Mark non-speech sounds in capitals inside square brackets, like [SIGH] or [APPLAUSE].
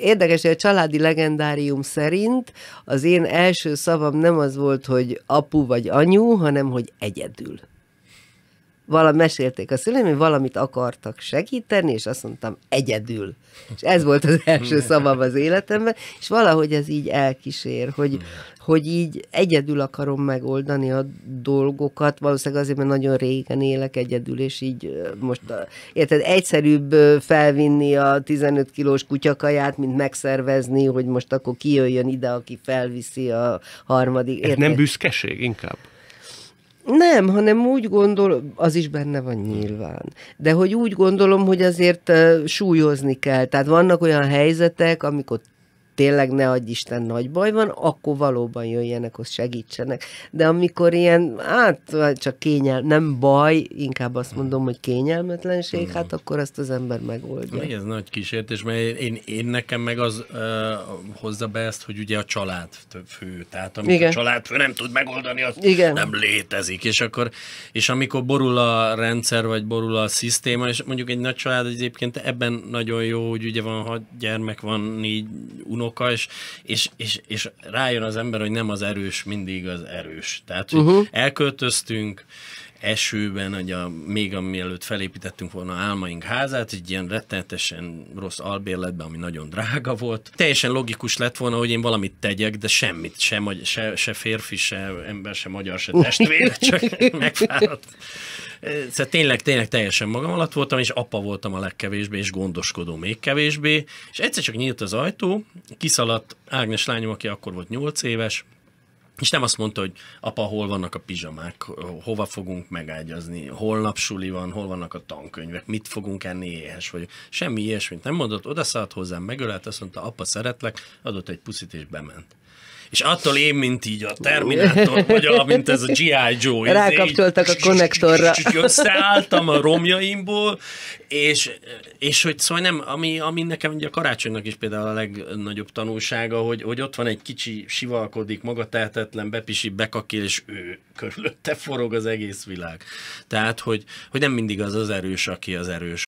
érdekes, hogy a családi legendárium szerint az én első szavam nem az volt, hogy apu vagy anyu, hanem hogy egyedül valami mesélték a szüleim, hogy valamit akartak segíteni, és azt mondtam, egyedül. És ez volt az első [LAUGHS] szavam az életemben, és valahogy ez így elkísér, hogy, hogy így egyedül akarom megoldani a dolgokat, valószínűleg azért, mert nagyon régen élek egyedül, és így most, érted, egyszerűbb felvinni a 15 kilós kutyakaját, mint megszervezni, hogy most akkor kijöjjön ide, aki felviszi a harmadik. Érted? Ez nem büszkeség inkább? Nem, hanem úgy gondol, az is benne van nyilván, de hogy úgy gondolom, hogy azért súlyozni kell. Tehát vannak olyan helyzetek, amikor tényleg ne adj Isten nagy baj van, akkor valóban jöjjenek, hogy segítsenek. De amikor ilyen, hát csak kényel, nem baj, inkább azt mondom, hogy kényelmetlenség, mm. hát akkor azt az ember megoldja. Ez nagy kísértés, mert én, én nekem meg az uh, hozza be ezt, hogy ugye a család fő, tehát amit Igen. a család fő nem tud megoldani, az Igen. nem létezik, és akkor, és amikor borul a rendszer, vagy borul a szisztéma, és mondjuk egy nagy család egyébként ebben nagyon jó, hogy ugye van hat gyermek, van négy unok, oka, és, és, és, és rájön az ember, hogy nem az erős mindig az erős. Tehát, hogy uh-huh. elköltöztünk, esőben, a, még amielőtt felépítettünk volna álmaink házát, egy ilyen rettenetesen rossz albérletben, ami nagyon drága volt. Teljesen logikus lett volna, hogy én valamit tegyek, de semmit, se, se, se férfi, se ember, se magyar, se testvér, csak [LAUGHS] megfáradt. Szóval tényleg, tényleg teljesen magam alatt voltam, és apa voltam a legkevésbé, és gondoskodó még kevésbé, és egyszer csak nyílt az ajtó, kiszaladt Ágnes lányom, aki akkor volt 8 éves, és nem azt mondta, hogy apa, hol vannak a pizsamák, hova fogunk megágyazni, holnap suli van, hol vannak a tankönyvek, mit fogunk enni, éhes vagy. Semmi ilyesmit nem mondott, odaszállt hozzám, megölelt, azt mondta, apa, szeretlek, adott egy puszit és bement és attól én, mint így a Terminátor, vagy a, mint ez a G.I. Joe. Rákapcsoltak a konnektorra. [LAUGHS] Összeálltam a romjaimból, és, és hogy szóval nem, ami, ami nekem ugye a karácsonynak is például a legnagyobb tanulsága, hogy, hogy ott van egy kicsi, sivalkodik, maga tehetetlen, bepisi, bekakil, és ő körülötte forog az egész világ. Tehát, hogy, hogy nem mindig az az erős, aki az erős.